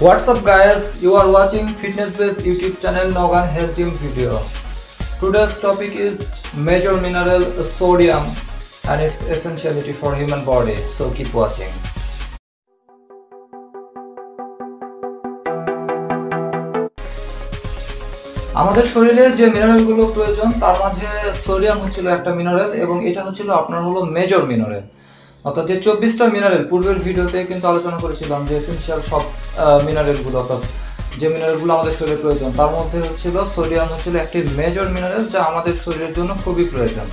What's up guys? You are watching fitness based YouTube channel Nogan Health Gym video. Today's topic is major mineral sodium and its essentiality for human body. So keep watching. আমাদের শরীরে যে মিনারেলগুলো প্রয়োজন তার মাঝে sodium হচ্ছিল একটা mineral এবং এটা হচ্ছিল আপনার হলো মেজর মিনারেল অর্থাৎ যে চব্বিশটা মিনারেল পূর্বের ভিডিওতে কিন্তু আলোচনা করেছিলাম যে এসেনশিয়াল সব মিনারেলগুলো অর্থাৎ যে মিনারেলগুলো আমাদের শরীরে প্রয়োজন, তার মধ্যে হচ্ছিল সোডিয়াম হচ্ছিল একটি মেজর মিনারেল যা আমাদের শরীরের জন্য খুবই প্রয়োজন।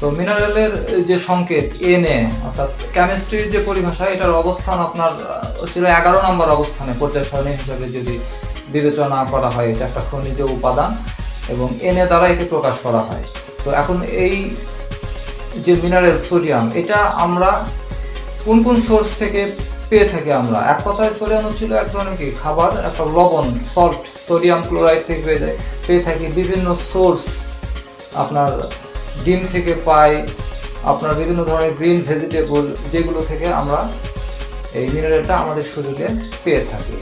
তো মিনারেলের যে সংকেত এনএ অর্থাৎ কেমিস্ট্রির যে পরিভাষা, এটার অবস্থান আপনার হচ্ছিল এগারো নম্বর অবস্থানে পর্যায় সারণী হিসাবে যদি বিবেচনা করা হয়, এটা একটা খনিজ উপাদান এবং এনএ দ্বারা একে প্রকাশ করা হয়। তো এখন এই যে মিনারেল সোডিয়াম এটা আমরা কোন কোন সোর্স থেকে পেয়ে থাকি আমরা? এক কথায় সোডিয়াম হচ্ছিল এক ধরনের কি? খাবার, একটা লবণ সল্ট সোডিয়াম ক্লোরাইড থেকে পেয়ে যায়, পেয়ে থাকি বিভিন্ন সোর্স আপনার ডিম থেকে পাই, আপনার বিভিন্ন ধরনের গ্রিন ভেজিটেবল যেগুলো থেকে আমরা এই মিনারেলটা আমাদের শরীরে পেয়ে থাকি।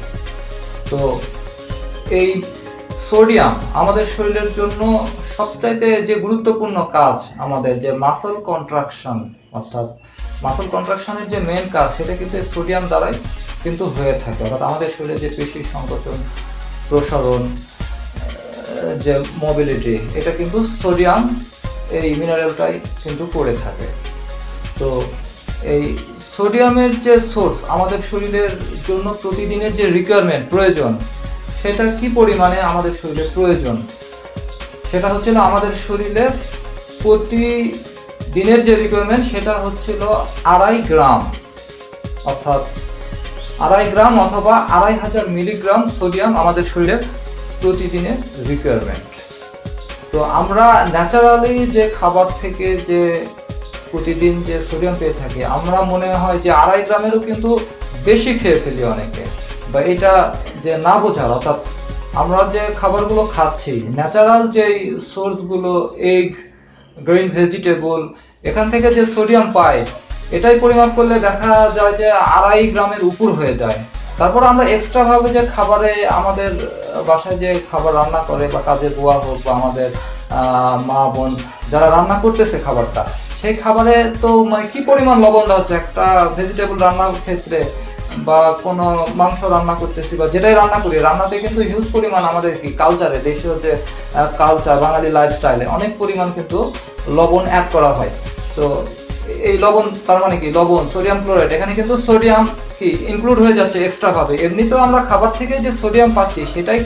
তো এই সোডিয়াম আমাদের শরীরের জন্য সবচাইতে যে গুরুত্বপূর্ণ কাজ আমাদের যে মাসল কন্ট্রাকশন অর্থাৎ মাসল কন্ট্রাকশনের যে মেন কাজ সেটা কিন্তু সোডিয়াম দ্বারাই কিন্তু হয়ে থাকে। অর্থাৎ আমাদের শরীরে যে পেশি সংকোচন, প্রসারণ যে মোবিলিটি এটা কিন্তু সোডিয়াম এই মিনারেলটাই কিন্তু করে থাকে। তো এই সোডিয়ামের যে সোর্স আমাদের শরীরের জন্য প্রতিদিনের যে রিকোয়ারমেন্ট প্রয়োজন সেটা কি পরিমাণে আমাদের শরীরে প্রয়োজন? সেটা হচ্ছিল আমাদের শরীরে প্রতি দিনের যে রিকোয়ারমেন্ট সেটা হচ্ছিল আড়াই গ্রাম। অর্থাৎ আড়াই গ্রাম অথবা আড়াই হাজার মিলিগ্রাম সোডিয়াম আমাদের শরীরে প্রতিদিনের রিকোয়ারমেন্ট তো আমরা ন্যাচারালি যে খাবার থেকে যে প্রতিদিন যে সোডিয়াম পেয়ে থাকি, আমরা মনে হয় যে আড়াই গ্রামেরও কিন্তু বেশি খেয়ে ফেলি অনেকে। বা এটা যে না বোঝার, অর্থাৎ আমরা যে খাবারগুলো খাচ্ছি ন্যাচারাল যে সোর্সগুলো এগ গ্রিন ভেজিটেবল এখান থেকে যে সোডিয়াম পাই, এটাই পরিমাপ করলে দেখা যায় যে আড়াই গ্রামের উপর হয়ে যায়। তারপর আমরা এক্সট্রাভাবে যে খাবারে আমাদের বাসায় যে খাবার রান্না করে বা কাজের বোয়া হোক বা আমাদের মা বোন যারা রান্না করতেছে খাবারটা, সেই খাবারে তো মানে কি পরিমাণ লবণ দেওয়া হচ্ছে? একটা ভেজিটেবল রান্নার ক্ষেত্রে বা কোনো মাংস রান্না করতেছি বা যেটাই রান্না করি, রান্নাতে কিন্তু হিউজ পরিমাণ আমাদের কি কালচারে দেশীয় যে কালচার বাঙালি লাইফস্টাইলে অনেক পরিমাণ কিন্তু লবণ অ্যাড করা হয়। তো এই লবণ, তার মানে কি? লবণ সোডিয়াম ক্লোরাইড এখানে কিন্তু সোডিয়াম কি ইনক্লুড হয়ে যাচ্ছে এক্সট্রাভাবে এমনিতেও আমরা খাবার থেকে যে সোডিয়াম পাচ্ছি, সেটাই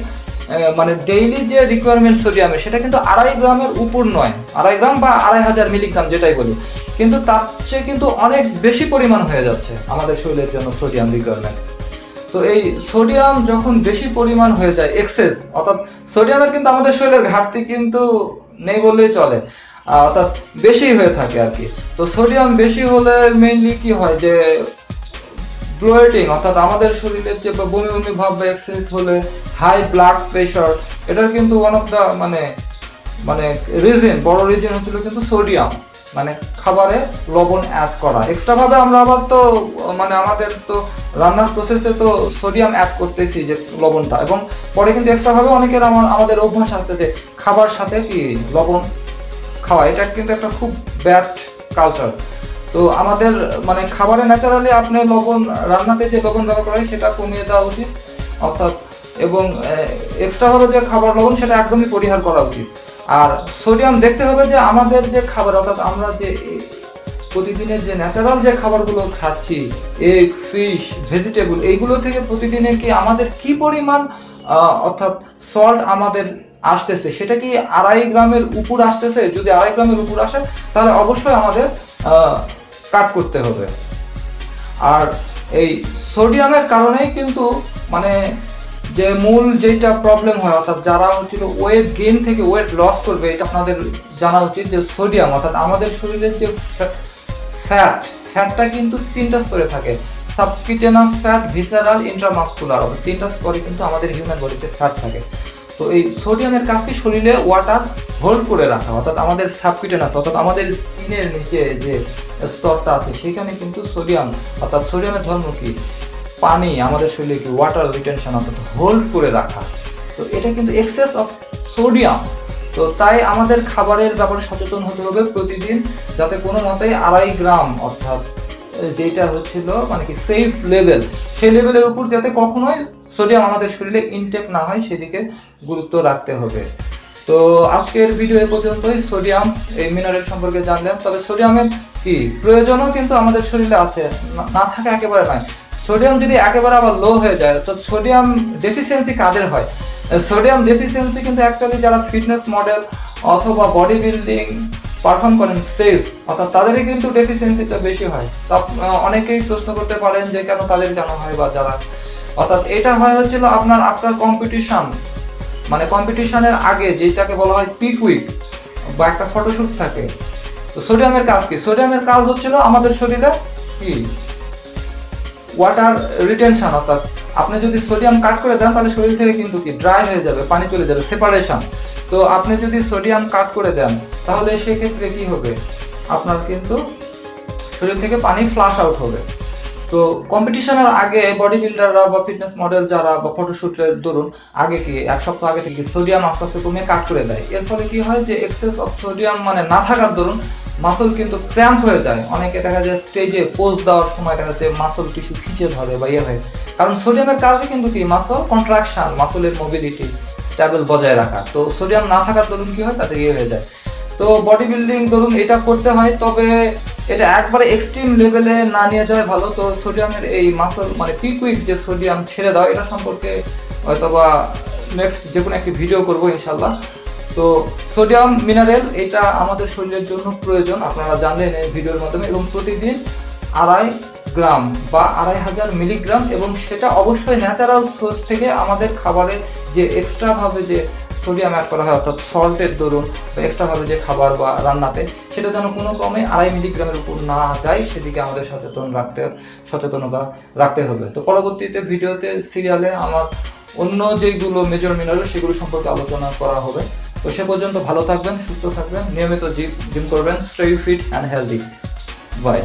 মানে ডেইলি যে রিকোয়ারমেন্ট সোডিয়ামের সেটা কিন্তু আড়াই গ্রামের উপর নয়। আড়াই গ্রাম বা আড়াই হাজার মিলিগ্রাম যেটাই বলি। কিন্তু তার চেয়ে কিন্তু অনেক বেশি পরিমাণ হয়ে যাচ্ছে আমাদের শরীরের জন্য সোডিয়াম রিকোয়ারমেন্ট তো এই সোডিয়াম যখন বেশি পরিমাণ হয়ে যায় এক্সেস অর্থাৎ সোডিয়ামের কিন্তু আমাদের শরীরের ঘাটতি কিন্তু নেই বললেই চলে। অর্থাৎ বেশি হয়ে থাকে আর কি। তো সোডিয়াম বেশি হলে মেইনলি কি হয় যে ব্লোয়েটিং অর্থাৎ আমাদের শরীরের যে বমি বমি ভাব বা এক্সেস হলে হাই ব্লাড প্রেশার এটার কিন্তু ওয়ান অফ দ্য মানে মানে রিজন বড় রিজন হচ্ছিল কিন্তু সোডিয়াম মানে খাবারে লবণ অ্যাড করা। এক্সট্রাভাবে আমরা আবার তো মানে আমাদের তো রান্নার প্রসেসে তো সোডিয়াম অ্যাড করতেছি যে লবণটা, এবং পরে কিন্তু এক্সট্রাভাবে অনেকের আমা- আমাদের অভ্যাস আছে যে খাবার সাথে কি লবণ খাওয়া, এটা কিন্তু একটা খুব ব্যাড কালচার তো আমাদের মানে খাবারে ন্যাচারালি আপনি লবণ, রান্নাতে যে লবণ ব্যবহার করা হয় সেটা কমিয়ে দেওয়া উচিত। অর্থাৎ, এবং এক্সট্রা ভাবে যে খাবার লবণ সেটা একদমই পরিহার করা উচিত। আর সোডিয়াম দেখতে হবে যে আমাদের যে খাবার, অর্থাৎ আমরা যে প্রতিদিনের যে ন্যাচারাল যে খাবারগুলো খাচ্ছি এগ ফিশ ভেজিটেবল এইগুলো থেকে প্রতিদিনে কি আমাদের কি পরিমাণ অর্থাৎ সল্ট আমাদের আসতেছে, সেটা কি আড়াই গ্রামের উপর আসতেছে? যদি আড়াই গ্রামের উপর আসে, তাহলে অবশ্যই আমাদের কাট করতে হবে। আর এই সোডিয়ামের কারণেই কিন্তু মানে যে মূল যেটা প্রবলেম হয়, অর্থাৎ যারা হচ্ছিল ওয়েট গেইন থেকে ওয়েট লস করবে, এটা আপনাদের জানা উচিত যে সোডিয়াম, অর্থাৎ আমাদের শরীরের যে ফ্যাট ফ্যাটটা কিন্তু তিনটা স্তরে থাকে। সাবকিটেনাস ফ্যাট ভিসারাল ইন্ট্রামাসকুলার তিনটা স্তরে কিন্তু আমাদের হিউম্যান বডিতে ফ্যাট থাকে। তো এই সোডিয়ামের কাজ কি শরীরে ওয়াটার হোল্ড করে রাখা, অর্থাৎ আমাদের সাবকিটেনাস অর্থাৎ আমাদের স্কিনের নিচে যে স্তরটা আছে, সেখানে কিন্তু সোডিয়াম অর্থাৎ সোডিয়ামের ধর্ম কি? পানি, আমাদের শরীরে কি ওয়াটার রিটেনশন অর্থাৎ হোল্ড করে রাখা। তো এটা কিন্তু এক্সেস অফ সোডিয়াম তো তাই আমাদের খাবারের ব্যাপারে সচেতন হতে হবে প্রতিদিন, যাতে কোনো মতেই আড়াই গ্রাম, অর্থাৎ যেটা হচ্ছিল মানে কি সেফ লেভেল সেই লেভেলের উপর যাতে কখনোই সোডিয়াম আমাদের শরীরে ইনটেক না হয়, সেদিকে গুরুত্ব রাখতে হবে। তো আজকের ভিডিও এ পর্যন্তই। সোডিয়াম এই মিনারেল সম্পর্কে জানলেন তবে সোডিয়ামের কি, প্রয়োজনও কিন্তু আমাদের শরীরে আছে। না- থাকা একেবারে নয়। সোডিয়াম যদি একেবারে আবার লো হয়ে যায়, তো সোডিয়াম ডেফিসিয়েন্সি কাদের হয়? সোডিয়াম ডেফিসিয়েন্সি কিন্তু অ্যাকচুয়ালি যারা ফিটনেস মডেল অথবা বডি বিল্ডিং পারফর্ম করেন স্টেজ অর্থাৎ তাদেরই কিন্তু ডেফিসিয়েন্সিটা বেশি হয়। তা অনেকেই প্রশ্ন করতে পারেন যে কেন তাদের কেন হয় বা যারা, অর্থাৎ এটা হয় আপনার আপনার কম্পিটিশন মানে কম্পিটিশনের আগে যেটাকে বলা হয় পিক উইক বা একটা ফটোশুট থাকে। তো সোডিয়ামের কাজ কি? সোডিয়ামের কাজ হচ্ছিল আমাদের শরীরে কি? ওয়াটার রিটেনশন অর্থাৎ আপনি যদি সোডিয়াম কাট করে দেন তাহলে শরীর থেকে কিন্তু কি? ড্রাই হয়ে যাবে, পানি চলে যাবে সেপারেশন তো আপনি যদি সোডিয়াম কাট করে দেন তাহলে সেক্ষেত্রে কি হবে? আপনার কিন্তু শরীর থেকে পানি ফ্লাশ আউট হবে। তো কম্পিটিশনের আগে বডি বিল্ডাররা বা ফিটনেস মডেল যারা বা ফটোশুটের ধরুন, আগে কি এক সপ্তাহ আগে থেকে সোডিয়াম আস্তে আস্তে কমিয়ে কাট করে দেয়। এর ফলে কি হয় যে এক্সেস অফ সোডিয়াম মানে না থাকার দরুন মাসল কিন্তু ক্র্যাম্প হয়ে যায়। অনেকে দেখা যায় স্টেজে পোজ দেওয়ার সময় দেখা যায় মাসল টিস্যু খিচে ধরে বা ইয়ে হয়। কারণ সোডিয়ামের কাজে কিন্তু কি? মাসল কন্ট্রাকশন মাসলের মোবিলিটি স্ট্যাবল বজায় রাখা। তো সোডিয়াম না থাকার দরুন কি হয়? তাদের ইয়ে হয়ে যায়। তো বডি বিল্ডিং ধরুন এটা করতে হয়, তবে এটা একবারে এক্সট্রিম লেভেলে না নিয়ে যাওয়া ভালো। তো সোডিয়ামের এই মাসল মানে পিকুইক যে সোডিয়াম ছেড়ে দাও, এটা সম্পর্কে হয়তোবা নেক্সট যে কোনো একটি ভিডিও করব ইনশাল্লাহ তো সোডিয়াম মিনারেল এটা আমাদের শরীরের জন্য প্রয়োজন, আপনারা জানলেন এই ভিডিওর মাধ্যমে, এবং প্রতিদিন আড়াই গ্রাম বা আড়াই হাজার মিলিগ্রাম এবং সেটা অবশ্যই ন্যাচারাল সোর্স থেকে আমাদের খাবারে যে এক্সট্রাভাবে যে সোডিয়াম অ্যাড করা হয়, অর্থাৎ সল্টের দরুন বা এক্সট্রা ভাবে যে খাবার বা রান্নাতে, সেটা যেন কোনো ক্রমে আড়াই মিলিগ্রামের উপর না যায়, সেদিকে আমাদের সচেতন রাখতে, সচেতনতা রাখতে হবে। তো পরবর্তীতে ভিডিওতে সিরিয়ালে আমার অন্য যেগুলো মেজর মিনারেল সেগুলো সম্পর্কে আলোচনা করা হবে। তো সে পর্যন্ত ভালো থাকবেন, সুস্থ থাকবেন, নিয়মিত জিম জিম করবেন stay fit and healthy bye